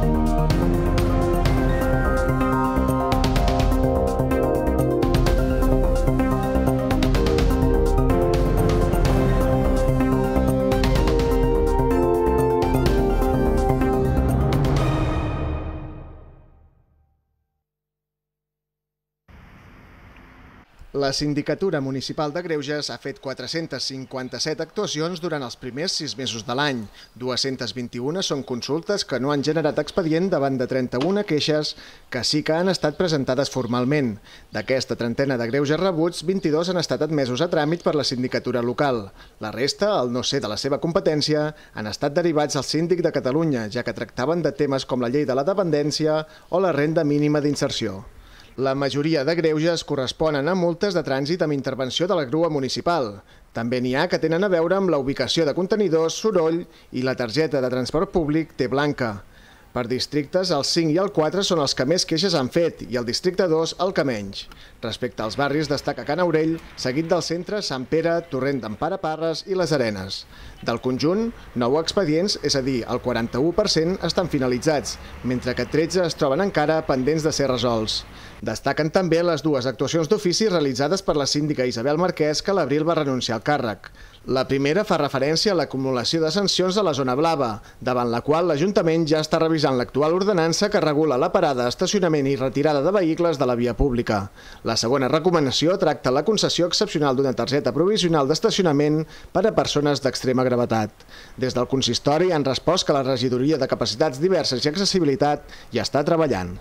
Música La Sindicatura Municipal de Greuges ha fet 457 actuacions durant els primers sis mesos de l'any. 221 són consultes que no han generat expedient davant de 31 queixes que sí que han estat presentades formalment. D'aquesta trentena de greuges rebuts, 22 han estat admesos a tràmit per la sindicatura local. La resta, al no ser de la seva competència, han estat derivats al síndic de Catalunya, ja que tractaven de temes com la llei de la dependència o la renda mínima d'inserció. La majoria de greuges corresponen a multes de trànsit amb intervenció de la grua municipal. També n'hi ha que tenen a veure amb la ubicació de contenidors, soroll i la targeta de transport públic té blanca. Per districtes, el 5 i el 4 són els que més queixes han fet i el districte 2 el que menys. Respecte als barris destaca Can Aurell, seguit del centre Sant Pere, Torrent d'Empara Parres i Les Arenes. Del conjunt, 9 expedients, és a dir, el 41% estan finalitzats, mentre que 13 es troben encara pendents de ser resolts. Destaquen també les dues actuacions d'ofici realitzades per la síndica Isabel Marquès, que l'abril va renunciar al càrrec. La primera fa referència a l'acumulació de sancions a la zona blava, davant la qual l'Ajuntament ja està revisant l'actual ordenança que regula la parada, estacionament i retirada de vehicles de la via pública. La segona recomanació tracta la concessió excepcional d'una targeta provisional d'estacionament per a persones d'extrema gravetat. Des del consistori han respost que la regidoria de capacitats diverses i accessibilitat ja està treballant.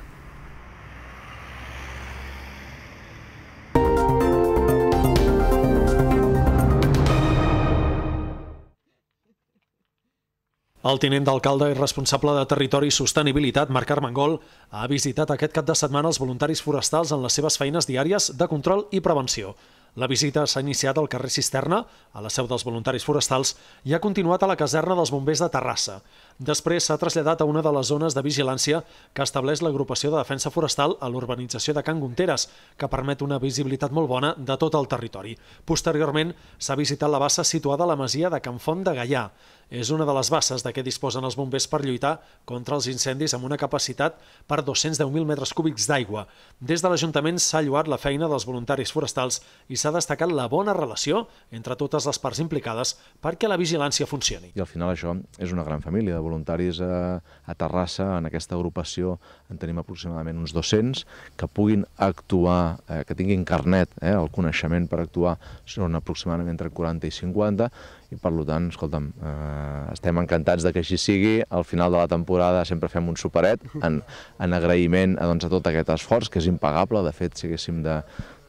El tinent d'alcalde i responsable de Territori i Sostenibilitat, Marc Armengol, ha visitat aquest cap de setmana els voluntaris forestals en les seves feines diàries de control i prevenció. La visita s'ha iniciat al carrer Cisterna, a la seu dels voluntaris forestals, i ha continuat a la caserna dels bombers de Terrassa. Després s'ha traslladat a una de les zones de vigilància que estableix l'agrupació de defensa forestal a l'urbanització de Can Gonteres, que permet una visibilitat molt bona de tot el territori. Posteriorment s'ha visitat la bassa situada a la masia de Can Font de Gaià. És una de les basses de què disposen els bombers per lluitar contra els incendis amb una capacitat per 210.000 metres cúbics d'aigua. Des de l'Ajuntament s'ha lluat la feina dels voluntaris forestals i s'ha destacat la bona relació entre totes les parts implicades perquè la vigilància funcioni. I al final això és una gran família de voluntaris a, a Terrassa, en aquesta agrupació en tenim aproximadament uns 200, que puguin actuar, eh, que tinguin carnet, eh, el coneixement per actuar, són aproximadament entre 40 i 50, i per tant, escolta'm, eh, estem encantats de que així sigui. Al final de la temporada sempre fem un superet en, en agraïment a, doncs, a tot aquest esforç, que és impagable. De fet, si haguéssim de,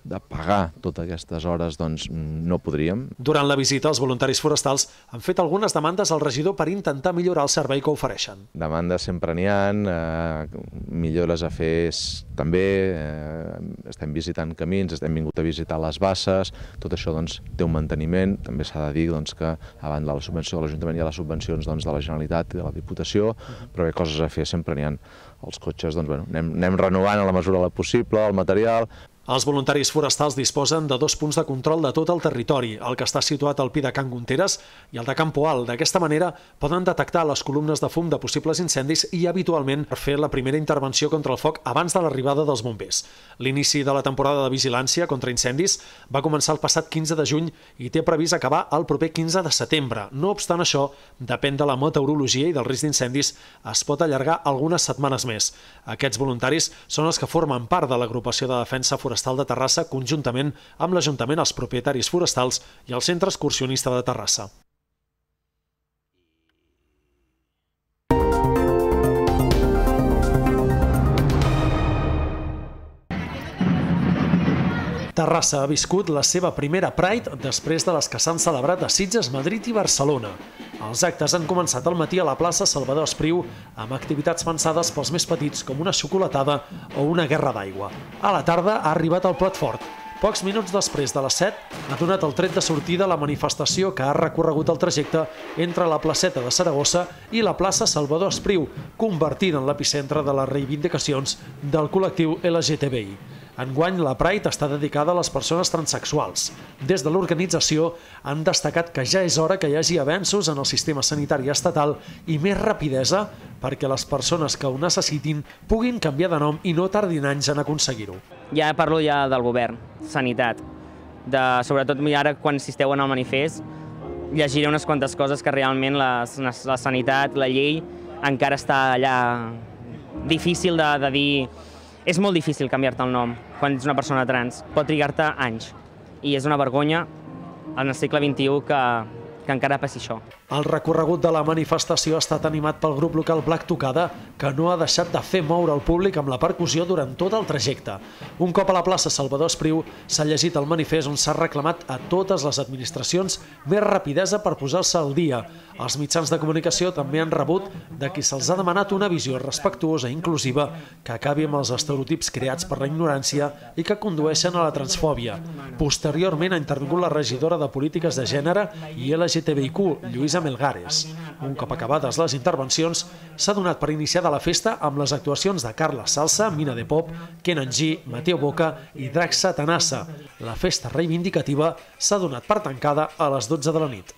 de pagar totes aquestes hores doncs no podríem. Durant la visita, els voluntaris forestals han fet algunes demandes al regidor per intentar millorar el servei que ofereixen. Demandes sempre n'hi ha, eh, millores a fer també, eh, estem visitant camins, estem vingut a visitar les basses, tot això doncs, té un manteniment, també s'ha de dir doncs, que a banda de la subvenció de l'Ajuntament hi ha les subvencions doncs, de la Generalitat i de la Diputació, però bé, coses a fer sempre n'hi ha. Els cotxes doncs, bueno, anem, anem renovant a la mesura la possible, el material, els voluntaris forestals disposen de dos punts de control de tot el territori, el que està situat al pi de Can Gonteres i el de Campo Alt. D'aquesta manera poden detectar les columnes de fum de possibles incendis i habitualment fer la primera intervenció contra el foc abans de l'arribada dels bombers. L'inici de la temporada de vigilància contra incendis va començar el passat 15 de juny i té previst acabar el proper 15 de setembre. No obstant això, depèn de la meteorologia i del risc d'incendis, es pot allargar algunes setmanes més. Aquests voluntaris són els que formen part de l'agrupació de defensa forestal Forestal de Terrassa conjuntament amb l'Ajuntament, els propietaris forestals i el Centre Excursionista de Terrassa. Terrassa ha viscut la seva primera Pride després de les que s'han celebrat a Sitges, Madrid i Barcelona. Els actes han començat al matí a la plaça Salvador Espriu amb activitats pensades pels més petits com una xocolatada o una guerra d'aigua. A la tarda ha arribat el plat fort. Pocs minuts després de les 7 ha donat el tret de sortida la manifestació que ha recorregut el trajecte entre la placeta de Saragossa i la plaça Salvador Espriu, convertida en l'epicentre de les reivindicacions del col·lectiu LGTBI. Enguany, la Pride està dedicada a les persones transexuals. Des de l'organització han destacat que ja és hora que hi hagi avenços en el sistema sanitari estatal i més rapidesa perquè les persones que ho necessitin puguin canviar de nom i no tardin anys en aconseguir-ho. Ja parlo ja del govern, sanitat. De, sobretot ara quan assisteu en el manifest, llegiré unes quantes coses que realment la, la sanitat, la llei, encara està allà difícil de, de dir és molt difícil canviar-te el nom quan ets una persona trans. Pot trigar-te anys. I és una vergonya en el segle XXI que, que encara passi això. El recorregut de la manifestació ha estat animat pel grup local Black Tocada, que no ha deixat de fer moure el públic amb la percussió durant tot el trajecte. Un cop a la plaça Salvador Espriu s'ha llegit el manifest on s'ha reclamat a totes les administracions més rapidesa per posar-se al dia. Els mitjans de comunicació també han rebut de qui se'ls ha demanat una visió respectuosa i inclusiva que acabi amb els estereotips creats per la ignorància i que condueixen a la transfòbia. Posteriorment ha intervingut la regidora de Polítiques de Gènere i LGTBIQ, Lluïsa Melgares. Un cop acabades les intervencions, s'ha donat per iniciada la festa amb les actuacions de Carla Salsa, Mina de Pop, Kenan G, Mateo Boca i Drac Satanassa. La festa reivindicativa s'ha donat per tancada a les 12 de la nit.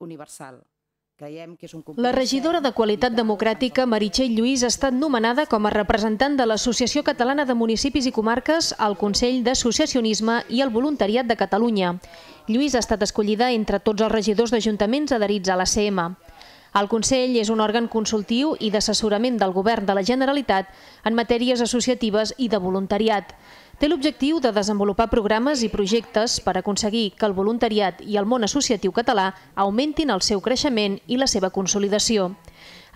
Universal. Creiem que és un La regidora de Qualitat Democràtica, Meritxell Lluís, ha estat nomenada com a representant de l'Associació Catalana de Municipis i Comarques al Consell d'Associacionisme i el Voluntariat de Catalunya. Lluís ha estat escollida entre tots els regidors d'ajuntaments adherits a la CM. El Consell és un òrgan consultiu i d'assessorament del Govern de la Generalitat en matèries associatives i de voluntariat. Té l'objectiu de desenvolupar programes i projectes per aconseguir que el voluntariat i el món associatiu català augmentin el seu creixement i la seva consolidació.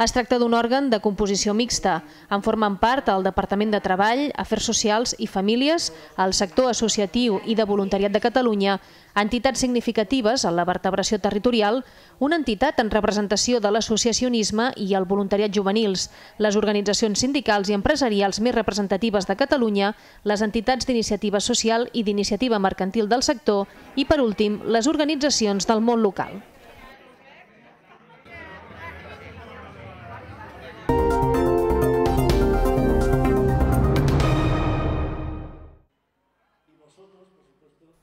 Es tracta d'un òrgan de composició mixta. En formen part el Departament de Treball, Afers Socials i Famílies, el sector associatiu i de voluntariat de Catalunya, entitats significatives en la vertebració territorial, una entitat en representació de l'associacionisme i el voluntariat juvenils, les organitzacions sindicals i empresarials més representatives de Catalunya, les entitats d'iniciativa social i d'iniciativa mercantil del sector i, per últim, les organitzacions del món local.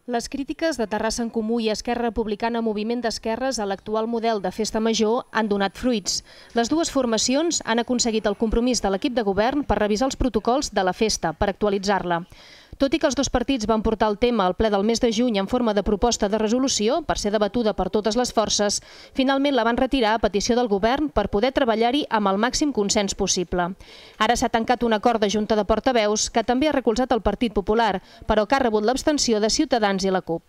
Les crítiques de Terrassa en Comú i Esquerra Republicana Moviment d'Esquerres a l'actual model de festa major han donat fruits. Les dues formacions han aconseguit el compromís de l'equip de govern per revisar els protocols de la festa, per actualitzar-la. Tot i que els dos partits van portar el tema al ple del mes de juny en forma de proposta de resolució per ser debatuda per totes les forces, finalment la van retirar a petició del govern per poder treballar-hi amb el màxim consens possible. Ara s'ha tancat un acord de Junta de Portaveus que també ha recolzat el Partit Popular, però que ha rebut l'abstenció de Ciutadans i la CUP.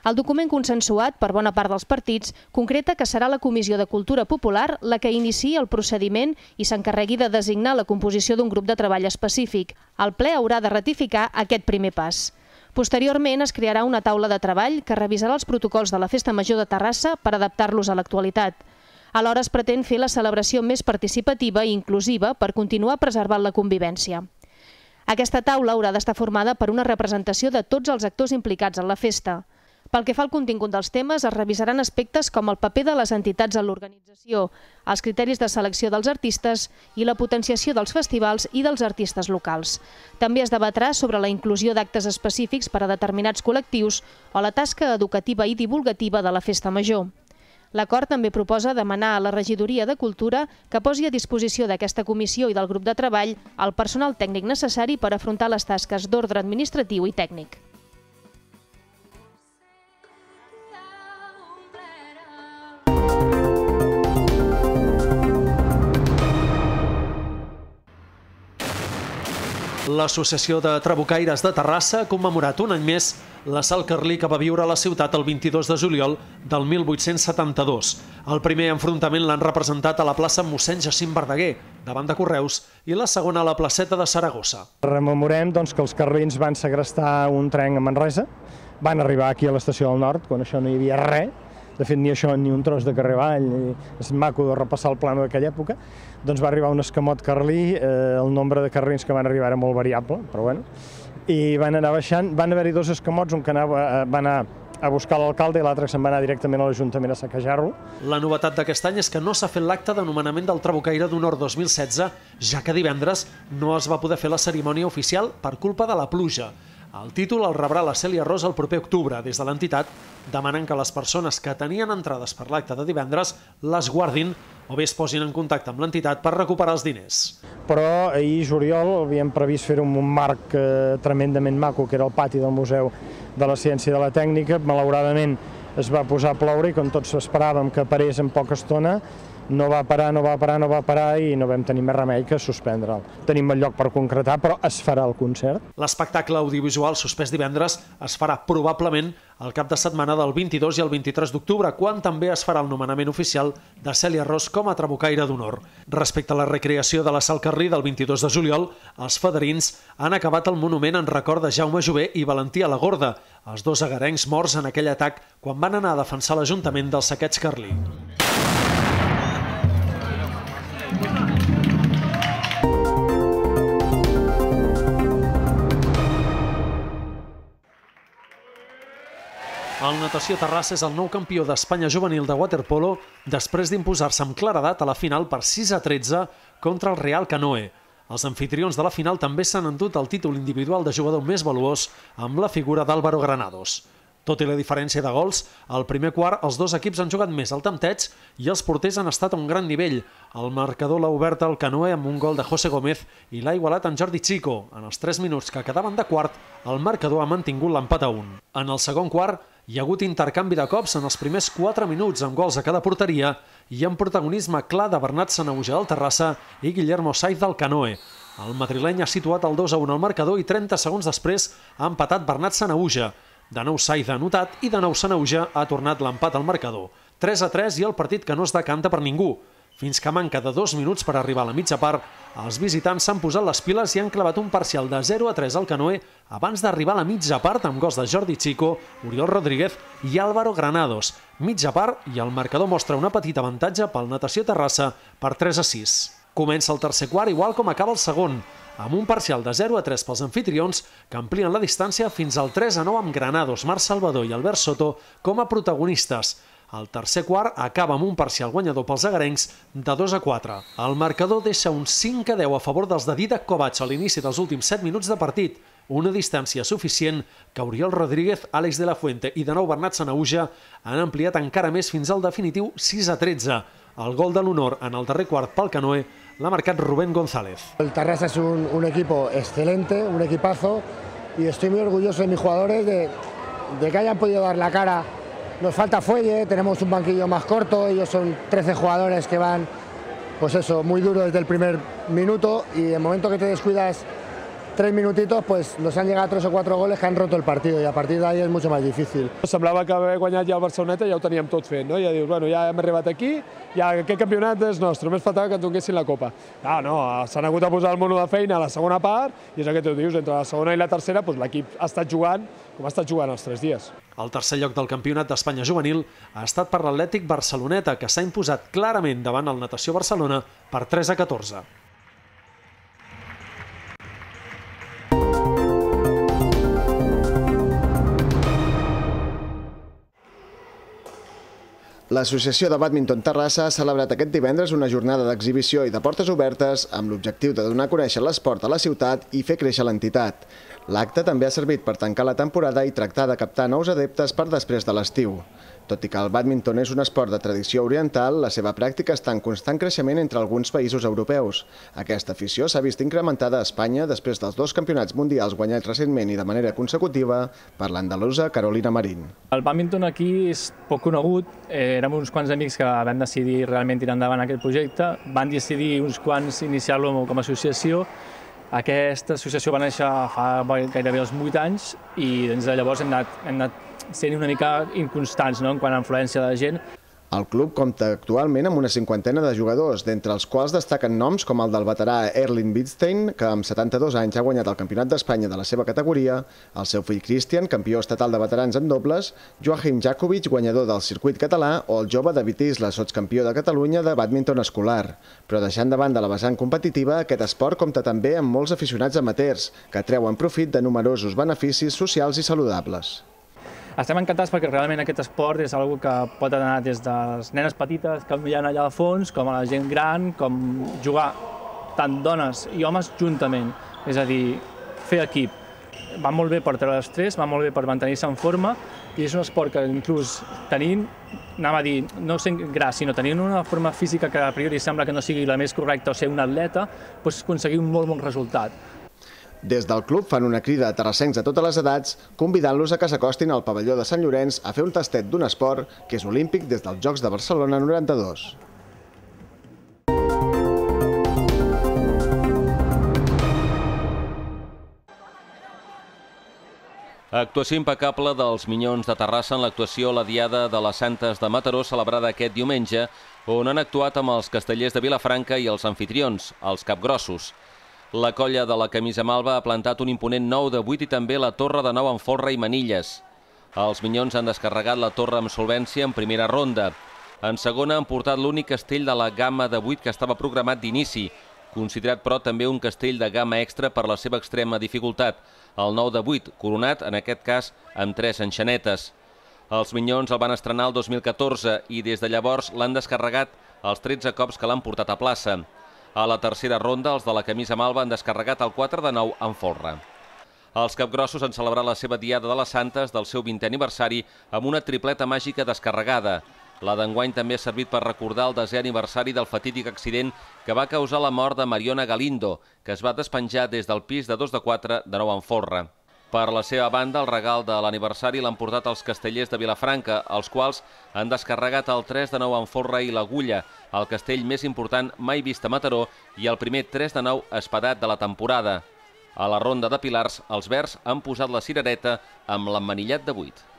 El document consensuat per bona part dels partits concreta que serà la Comissió de Cultura Popular la que iniciï el procediment i s'encarregui de designar la composició d'un grup de treball específic. El ple haurà de ratificar aquest primer pas. Posteriorment es crearà una taula de treball que revisarà els protocols de la Festa Major de Terrassa per adaptar-los a l'actualitat. Alhora es pretén fer la celebració més participativa i inclusiva per continuar preservant la convivència. Aquesta taula haurà d'estar formada per una representació de tots els actors implicats en la festa. Pel que fa al contingut dels temes, es revisaran aspectes com el paper de les entitats en l'organització, els criteris de selecció dels artistes i la potenciació dels festivals i dels artistes locals. També es debatrà sobre la inclusió d'actes específics per a determinats col·lectius o la tasca educativa i divulgativa de la Festa Major. L'acord també proposa demanar a la Regidoria de Cultura que posi a disposició d'aquesta comissió i del grup de treball el personal tècnic necessari per afrontar les tasques d'ordre administratiu i tècnic. L'Associació de Trabucaires de Terrassa ha commemorat un any més l'assalt carlí que va viure a la ciutat el 22 de juliol del 1872. El primer enfrontament l'han representat a la plaça mossèn Jacint Verdaguer, davant de Correus, i la segona a la placeta de Saragossa. Rememorem doncs, que els carlins van segrestar un tren a Manresa, van arribar aquí a l'estació del nord, quan això no hi havia res, de fet ni això ni un tros de carrer avall, és maco de repassar el plano d'aquella època, doncs va arribar un escamot carlí, eh, el nombre de carlins que van arribar era molt variable, però bueno, i van anar baixant, van haver-hi dos escamots, un que anava, eh, va anar a buscar l'alcalde i l'altre se'n va anar directament a l'Ajuntament a saquejar-lo. La novetat d'aquest any és que no s'ha fet l'acte de nomenament del Trabucaire d'Honor 2016, ja que divendres no es va poder fer la cerimònia oficial per culpa de la pluja. El títol el rebrà la Cèlia Rosa el proper octubre. Des de l'entitat demanen que les persones que tenien entrades per l'acte de divendres les guardin o bé es posin en contacte amb l'entitat per recuperar els diners. Però ahir, juliol, havíem previst fer un marc eh, tremendament maco, que era el pati del Museu de la Ciència i de la Tècnica. Malauradament es va posar a ploure i com tots esperàvem que parés en poca estona, no va parar, no va parar, no va parar i no vam tenir més remei que suspendre'l. Tenim el lloc per concretar, però es farà el concert. L'espectacle audiovisual suspès divendres es farà probablement el cap de setmana del 22 i el 23 d'octubre, quan també es farà el nomenament oficial de Cèlia Ros com a trabucaire d'honor. Respecte a la recreació de la Sal Carlí del 22 de juliol, els federins han acabat el monument en record de Jaume Jové i Valentí Alagorda, els dos agarencs morts en aquell atac quan van anar a defensar l'Ajuntament del saqueig carlí. Natació Terrassa és el nou campió d'Espanya juvenil de waterpolo després d'imposar-se amb claredat a la final per 6 a 13 contra el Real Canoe. Els anfitrions de la final també s'han endut el títol individual de jugador més valuós amb la figura d'Álvaro Granados. Tot i la diferència de gols, al primer quart els dos equips han jugat més al tempteig i els porters han estat a un gran nivell. El marcador l'ha obert el Canoe amb un gol de José Gómez i l'ha igualat en Jordi Chico. En els 3 minuts que quedaven de quart, el marcador ha mantingut l'empat a 1. En el segon quart, hi ha hagut intercanvi de cops en els primers 4 minuts amb gols a cada porteria i amb protagonisme clar de Bernat Sanauja del Terrassa i Guillermo Saiz del Canoe. El madrileny ha situat el 2 a 1 al marcador i 30 segons després ha empatat Bernat Sanauja. De nou Saiz ha anotat i de nou Sanauja ha tornat l'empat al marcador. 3 a 3 i el partit que no es decanta per ningú. Fins que manca de dos minuts per arribar a la mitja part, els visitants s'han posat les piles i han clavat un parcial de 0 a 3 al Canoe abans d'arribar a la mitja part amb gols de Jordi Chico, Oriol Rodríguez i Álvaro Granados. Mitja part i el marcador mostra una petita avantatge pel Natació Terrassa per 3 a 6. Comença el tercer quart igual com acaba el segon, amb un parcial de 0 a 3 pels anfitrions que amplien la distància fins al 3 a 9 amb Granados, Marc Salvador i Albert Soto com a protagonistes. El tercer quart acaba amb un parcial guanyador pels agarencs de 2 a 4. El marcador deixa un 5 a 10 a favor dels de Didac Kovacs a l'inici dels últims 7 minuts de partit, una distància suficient que Oriol Rodríguez, Àlex de la Fuente i de nou Bernat Sanauja han ampliat encara més fins al definitiu 6 a 13. El gol de l'honor en el darrer quart pel Canoe l'ha marcat Rubén González. El Tarrasa es un, un equipo excelente, un equipazo y estoy muy orgulloso de mis jugadores de, de que hayan podido dar la cara Nos falta fuelle, tenemos un banquillo más corto, ellos son 13 jugadores que van, pues eso, muy duro desde el primer minuto y el momento que te descuidas tres minutitos pues nos han llegado tres o quatre goles que han roto el partit i a partir d'ahí és mucho més difícil. Semblava que haver guanyat ja el Barceloneta ja ho teníem tot fet, no? Ja dius, bueno, ja hem arribat aquí, ja aquest campionat és nostre, només faltava que ens la copa. Ah, no, s'han hagut de posar el mono de feina a la segona part i és el que tu dius, entre la segona i la tercera doncs l'equip ha estat jugant com ha estat jugant els tres dies. El tercer lloc del Campionat d'Espanya juvenil ha estat per l'Atlètic Barceloneta, que s'ha imposat clarament davant el Natació Barcelona per 3 a 14. L'Associació de Badminton Terrassa ha celebrat aquest divendres una jornada d'exhibició i de portes obertes amb l'objectiu de donar a conèixer l'esport a la ciutat i fer créixer l'entitat. L'acte també ha servit per tancar la temporada i tractar de captar nous adeptes per després de l'estiu. Tot i que el bàdminton és un esport de tradició oriental, la seva pràctica està en constant creixement entre alguns països europeus. Aquesta afició s'ha vist incrementada a Espanya després dels dos campionats mundials guanyats recentment i de manera consecutiva per l'andalusa Carolina Marín. El bàdminton aquí és poc conegut. Eh, érem uns quants amics que vam decidir realment tirar endavant aquest projecte. Van decidir uns quants iniciar-lo com a associació aquesta associació va néixer fa gairebé els 8 anys i des de llavors hem anat, hem anat sent una mica inconstants no? en quant a influència de la gent. El club compta actualment amb una cinquantena de jugadors, d'entre els quals destaquen noms com el del veterà Erling Wittstein, que amb 72 anys ha guanyat el Campionat d'Espanya de la seva categoria, el seu fill Christian, campió estatal de veterans en dobles, Joachim Jakovic, guanyador del circuit català, o el jove David Isla, sotscampió de Catalunya de bàdminton escolar. Però deixant de banda la vessant competitiva, aquest esport compta també amb molts aficionats amateurs, que treuen profit de numerosos beneficis socials i saludables. Estem encantats perquè realment aquest esport és una que pot anar des de les nenes petites que ha allà al fons, com a la gent gran, com jugar tant dones i homes juntament, és a dir, fer equip. Va molt bé per treure l'estrès, va molt bé per mantenir-se en forma i és un esport que inclús tenint, anava a dir, no sent gras, sinó tenint una forma física que a priori sembla que no sigui la més correcta o ser un atleta, pots aconseguir un molt bon resultat. Des del club fan una crida a terrassencs de totes les edats, convidant-los a que s'acostin al pavelló de Sant Llorenç a fer un tastet d'un esport que és olímpic des dels Jocs de Barcelona 92. Actuació impecable dels Minyons de Terrassa en l'actuació a la Diada de les Santes de Mataró celebrada aquest diumenge, on han actuat amb els castellers de Vilafranca i els anfitrions, els capgrossos. La colla de la camisa malva ha plantat un imponent nou de 8 i també la torre de nou amb folre i manilles. Els Minyons han descarregat la torre amb solvència en primera ronda. En segona han portat l'únic castell de la gamma de 8 que estava programat d'inici, considerat però també un castell de gamma extra per la seva extrema dificultat, el 9 de 8, coronat, en aquest cas, amb tres enxanetes. Els Minyons el van estrenar el 2014 i des de llavors l'han descarregat els 13 cops que l'han portat a plaça. A la tercera ronda, els de la camisa malva han descarregat el 4 de 9 en folre. Els capgrossos han celebrat la seva Diada de les Santes del seu 20è aniversari amb una tripleta màgica descarregada. La d'enguany també ha servit per recordar el desè aniversari del fatídic accident que va causar la mort de Mariona Galindo, que es va despenjar des del pis de 2 de 4 de nou en Forra. Per la seva banda, el regal de l'aniversari l'han portat els castellers de Vilafranca, els quals han descarregat el 3 de 9 en Forra i l'Agulla, el castell més important mai vist a Mataró i el primer 3 de 9 espadat de la temporada. A la ronda de pilars, els verds han posat la cirereta amb l'emmanillat de 8.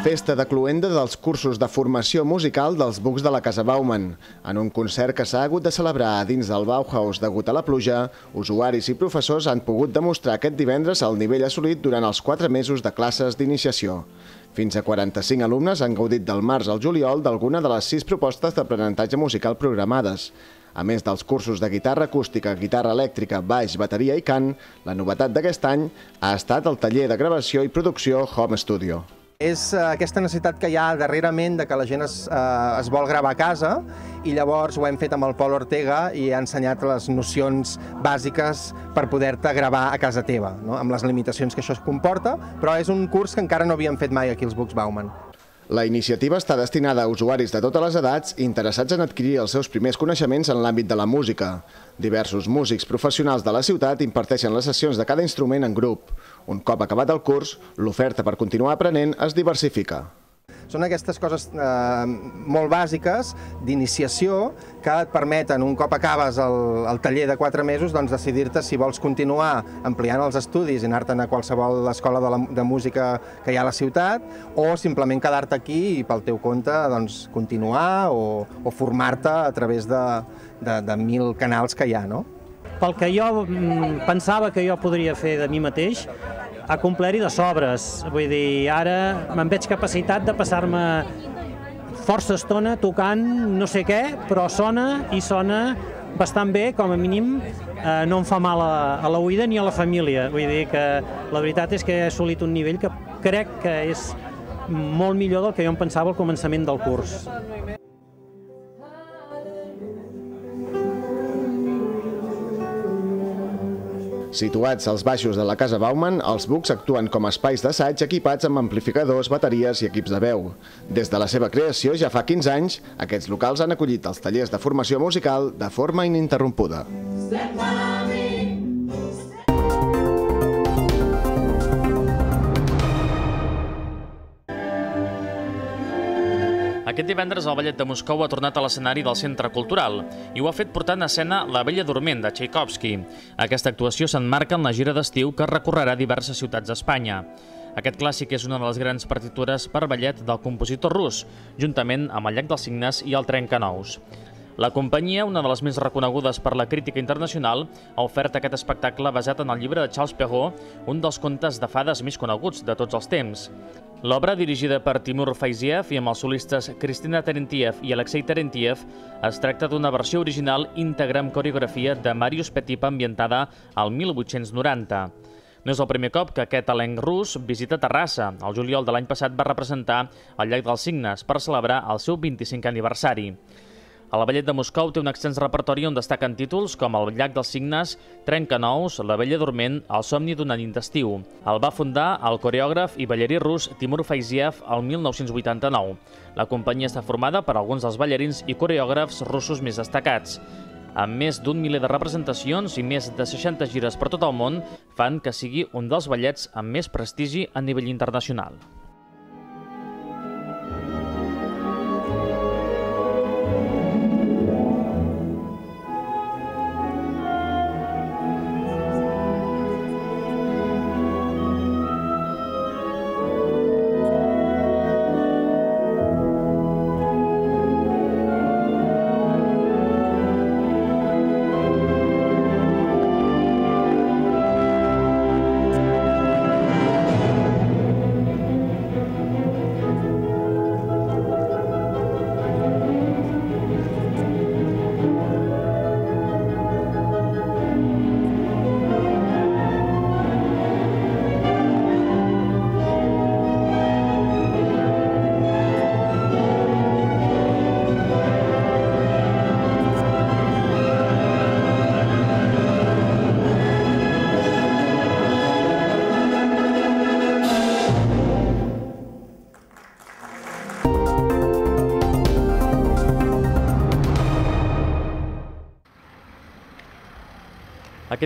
Festa de cluenda dels cursos de formació musical dels Bucs de la Casa Bauman. En un concert que s'ha hagut de celebrar dins del Bauhaus degut a la pluja, usuaris i professors han pogut demostrar aquest divendres el nivell assolit durant els 4 mesos de classes d'iniciació. Fins a 45 alumnes han gaudit del març al juliol d'alguna de les 6 propostes d'aprenentatge musical programades. A més dels cursos de guitarra acústica, guitarra elèctrica, baix, bateria i cant, la novetat d'aquest any ha estat el taller de gravació i producció Home Studio. És eh, aquesta necessitat que hi ha darrerament de que la gent es, eh, es vol gravar a casa i llavors ho hem fet amb el Pol Ortega i ha ensenyat les nocions bàsiques per poder-te gravar a casa teva, no? amb les limitacions que això es comporta, però és un curs que encara no havíem fet mai aquí als Books Bauman. La iniciativa està destinada a usuaris de totes les edats interessats en adquirir els seus primers coneixements en l'àmbit de la música. Diversos músics professionals de la ciutat imparteixen les sessions de cada instrument en grup. Un cop acabat el curs, l'oferta per continuar aprenent es diversifica. Són aquestes coses eh, molt bàsiques d'iniciació que et permeten, un cop acabes el, el taller de 4 mesos, doncs decidir-te si vols continuar ampliant els estudis i anar-te'n a qualsevol escola de, la, de música que hi ha a la ciutat o simplement quedar-te aquí i pel teu compte doncs, continuar o, o formar-te a través de, de, de mil canals que hi ha. No? Pel que jo mm, pensava que jo podria fer de mi mateix, ha complert i de sobres. Vull dir, ara me'n veig capacitat de passar-me força estona tocant no sé què, però sona i sona bastant bé, com a mínim eh, no em fa mal a, a la ni a la família. Vull dir que la veritat és que he assolit un nivell que crec que és molt millor del que jo em pensava al començament del curs. Situats als baixos de la Casa Bauman, els bucs actuen com a espais d'assaig equipats amb amplificadors, bateries i equips de veu. Des de la seva creació, ja fa 15 anys, aquests locals han acollit els tallers de formació musical de forma ininterrompuda. Aquest divendres el Ballet de Moscou ha tornat a l'escenari del Centre Cultural i ho ha fet portant a escena La Bella Dorment de Tchaikovsky. Aquesta actuació s'enmarca en la gira d'estiu que recorrerà diverses ciutats d'Espanya. Aquest clàssic és una de les grans partitures per ballet del compositor rus, juntament amb el Llac dels Signes i el Trencanous. La companyia, una de les més reconegudes per la crítica internacional, ha ofert aquest espectacle basat en el llibre de Charles Perrault, un dels contes de fades més coneguts de tots els temps. L'obra, dirigida per Timur Faiziev i amb els solistes Cristina Terentiev i Alexei Terentiev, es tracta d'una versió original íntegra amb coreografia de Marius Petipa ambientada al 1890. No és el primer cop que aquest elenc rus visita Terrassa. El juliol de l'any passat va representar el llac dels Signes per celebrar el seu 25 aniversari. La Ballet de Moscou té un extens repertori on destaquen títols com El llac dels Signes, Trencanous, La vella dorment, El somni d'una nit d'estiu. El va fundar el coreògraf i ballarí rus Timur Faiziev el 1989. La companyia està formada per alguns dels ballarins i coreògrafs russos més destacats. Amb més d'un miler de representacions i més de 60 gires per tot el món, fan que sigui un dels ballets amb més prestigi a nivell internacional.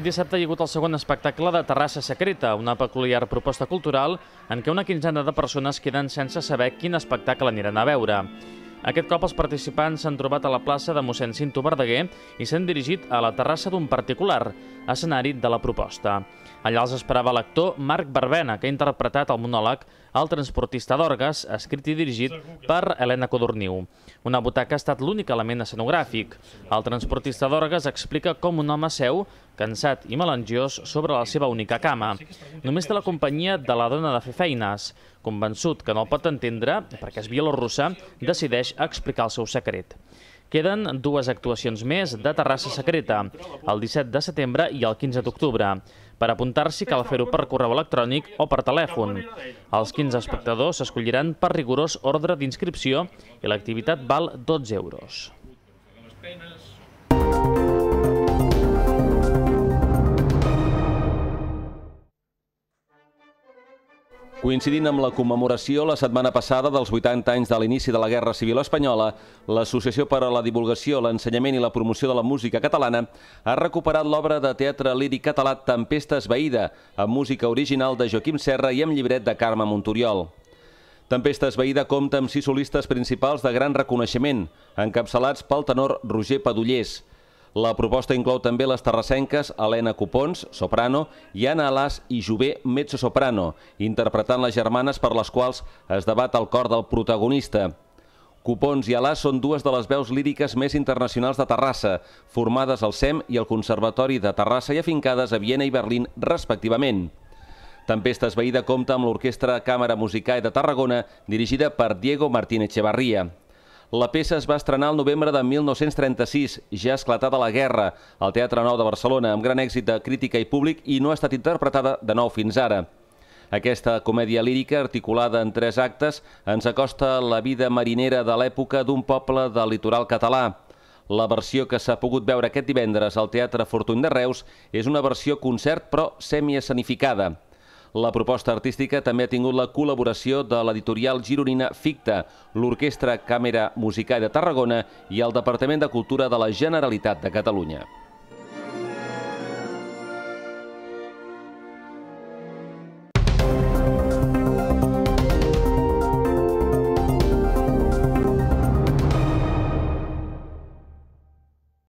Aquest dissabte hi ha hagut el segon espectacle de Terrassa Secreta, una peculiar proposta cultural en què una quinzena de persones queden sense saber quin espectacle aniran a veure. Aquest cop els participants s'han trobat a la plaça de mossèn Cinto Verdaguer i s'han dirigit a la terrassa d'un particular, escenari de la proposta. Allà els esperava l'actor Marc Barbena, que ha interpretat el monòleg El transportista d'orgues, escrit i dirigit per Helena Codorniu. Una butaca ha estat l'únic element escenogràfic. El transportista d'orgues explica com un home seu, cansat i melangiós, sobre la seva única cama. Només té la companyia de la dona de fer feines. Convençut que no el pot entendre, perquè és bielorrussa, decideix explicar el seu secret. Queden dues actuacions més de Terrassa Secreta, el 17 de setembre i el 15 d'octubre. Per apuntar-s'hi cal fer-ho per correu electrònic o per telèfon. Els 15 espectadors s'escolliran per rigorós ordre d'inscripció i l'activitat val 12 euros. Coincidint amb la commemoració la setmana passada dels 80 anys de l'inici de la Guerra Civil Espanyola, l'Associació per a la Divulgació, l'Ensenyament i la Promoció de la Música Catalana ha recuperat l'obra de teatre líric català Tempesta Esveïda, amb música original de Joaquim Serra i amb llibret de Carme Montoriol. Tempesta Esveïda compta amb sis solistes principals de gran reconeixement, encapçalats pel tenor Roger Padullers, la proposta inclou també les terrassenques Helena Cupons, soprano, i Anna Alàs i Jové, mezzo-soprano, interpretant les germanes per les quals es debat el cor del protagonista. Cupons i Alàs són dues de les veus líriques més internacionals de Terrassa, formades al SEM i al Conservatori de Terrassa i afincades a Viena i Berlín, respectivament. Tempesta Esveïda compta amb l'Orquestra Càmera Musicae de Tarragona, dirigida per Diego Martínez Echevarría. La peça es va estrenar el novembre de 1936, ja esclatada la guerra, al Teatre Nou de Barcelona, amb gran èxit de crítica i públic i no ha estat interpretada de nou fins ara. Aquesta comèdia lírica, articulada en tres actes, ens acosta la vida marinera de l'època d'un poble del litoral català. La versió que s'ha pogut veure aquest divendres al Teatre Fortuny de Reus és una versió concert però semi-escenificada. La proposta artística també ha tingut la col·laboració de l'editorial gironina FICTA, l'Orquestra Càmera Musical de Tarragona i el Departament de Cultura de la Generalitat de Catalunya.